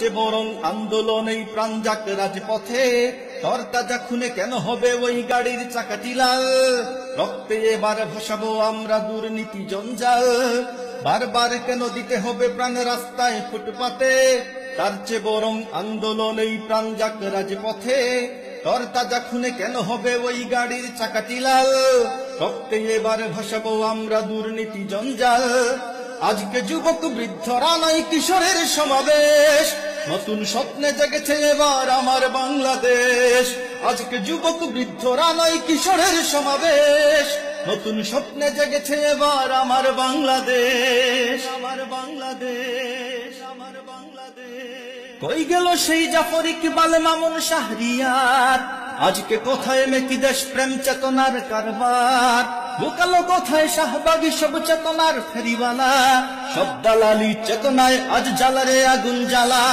যে বরং আন্দোলন এই প্রাণ যাক রাজপথে তরতাজা খুনে কেন হবে ওই গাড়ির চাকাটি লাল? রক্তে এবার ভাসাবো আমরা দুর্নীতি জঞ্জাল। বারবার কেন দিতে হবে প্রাণ রাস্তায় ফুটপাতে? তার চেয়ে বরং আন্দোলন এই প্রাণ যাক রাজপথে তরতাজা খুনে কেন হবে ওই গাড়ির চাকাটি লাল? রক্তে এবার ভাসাবো আমরা দুর্নীতি জঞ্জাল। আজকে যুবক বৃদ্ধরা নাই কিশোরের সমাবেশ নতুন স্বপ্নে জেগেছে এবার আমার বাংলাদেশ। আজকে যুবক বৃদ্ধরা নাই কিশোরের সমাবেশ। নতুন স্বপ্নে জেগেছে এবার আমার বাংলাদেশ। আমার বাংলাদেশ আমার বাংলাদেশ। কই গেল সেই জাফর ইকবাল মামুন শাহরিয়ার? আজকে কোথায় মেকি দেশ প্রেম চেতনার কারবার? লুকালো কোথায় শাহবাগী সব চেতনার ফেরিওয়ালা। সব দালালি চেতনায় আজ জ্বালারে আগুন জ্বালা।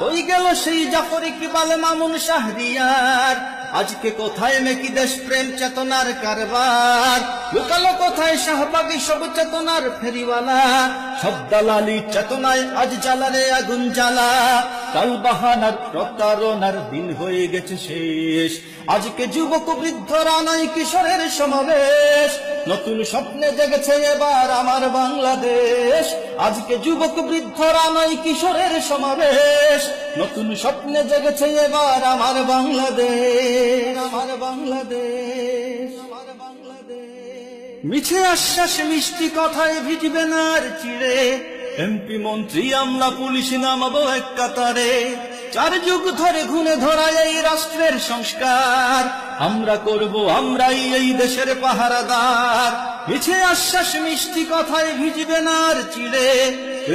কই গেল সেই জাফর ইকবাল মামুন শাহরিয়ার। আজকে কোথায় মেকি দেশ প্রেম চেতনার কারবার? লুকালো কোথায় শাহবাগী সব চেতনার ফেরিওয়ালা। সব দালালি চেতনায় আজ জ্বালারে আগুন জ্বালা। কাল বাহানার প্রতারণার দিন হয়ে গেছে শেষ। আজকে যুবক বৃদ্ধরা নাই কিশোরের সমাবেশ। নতুন স্বপ্নে জেগেছে এবার আমার বাংলাদেশ। আজকে যুবক বৃদ্ধরা নাই কিশোরের সমাবেশ। নতুন স্বপ্নে জেগেছে এবার আমার বাংলাদেশ। আমার বাংলাদেশ আমার বাংলাদেশ। মিছে আশ্বাস মিষ্টি কথায় ভিজবে না আর চিড়ে। এমপি মন্ত্রী আমলা পুলিশ নামাবো এক কাতারে। চার যুগ ধরে ঘুনে ধরা এই রাষ্ট্রের সংস্কার। আমরা করব, আমরাই এই দেশের পাহারাদার। মিছে আশ্বাস, মিষ্টি কথায় ভিজবে না আর চিড়ে।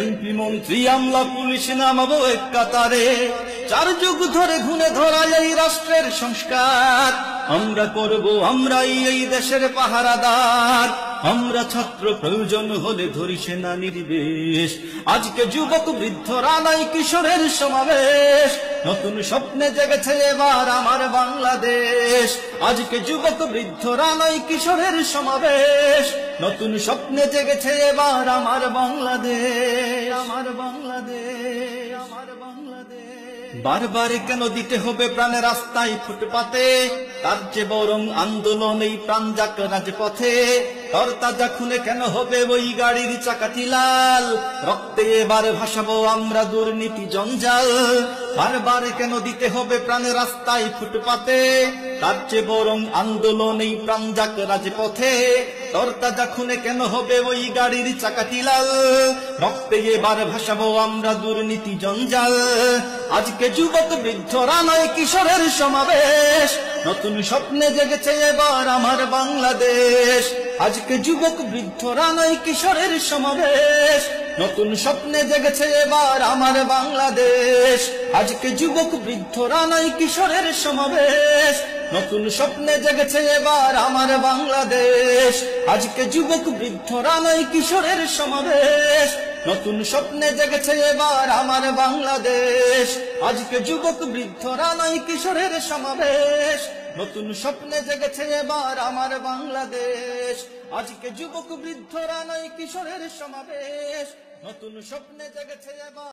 এমপি মন্ত্রী আমলা পুলিশ নামাবো এক কাতারে। চার যুগ ধরে ঘুনে ধরায় এই রাষ্ট্রের সংস্কার। আমরা করব আমরাই এই দেশের পাহারাদার। আমরা ছাত্র প্রয়োজন হলে ধরি সেনা নির্বেশ আজকে যুবক বৃদ্ধরা নাই কিশোরের সমাবেশ। নতুন স্বপ্নে জেগেছে এবার আমার বাংলাদেশ। আজকে যুবক বৃদ্ধরা নাই কিশোরের সমাবেশ। নতুন স্বপ্নে জেগেছে এবার আমার বাংলাদেশ। আমার বাংলাদেশ। বারবার কেন দিতে হবে প্রাণে রাস্তায় ফুটপাতে? তার চেয়ে বরং আন্দোলন এই প্রাণ যাক রাজপথে তরতাজা খুনে কেন হবে ওই গাড়ির চাকাটি লাল? রক্তে এবার ভাসাবো আমরা দুর্নীতি জঞ্জাল। বারবার কেন দিতে হবে প্রাণের রাস্তায় ফুটপাতে? তার চেয়ে বরং আন্দোলন এই প্রাণ যাক রাজপথে। তরতাজা খুনে কেন হবে ওই গাড়ির চাকাটি লাল? রক্তে এবার ভাসাবো আমরা দুর্নীতি জঞ্জাল। আজকে যুবক বৃদ্ধরা নয় কিশোরের সমাবেশ। নতুন স্বপ্নে জেগেছে এবার আমার বাংলাদেশ। আজকে যুবক বৃদ্ধরা নয় কিশোরের সমাবেশ। নতুন স্বপ্নে জেগেছে এবার আমার বাংলাদেশ। আজকে যুবক বৃদ্ধরা নয় কিশোরের সমাবেশ। নতুন স্বপ্নে জেগেছে এবার আমার বাংলাদেশ। আজকে যুবক বৃদ্ধরা নয় কিশোরের সমাবেশ। নতুন স্বপ্নে জেগেছে এবার আমার বাংলাদেশ। আজকে যুবক বৃদ্ধরা নয় কিশোরের সমাবেশ। নতুন স্বপ্নে জেগেছে এবার আমার বাংলাদেশ। আজকে যুবক বৃদ্ধরা নয় কিশোরের সমাবেশ। নতুন স্বপ্নে জেগেছে এবার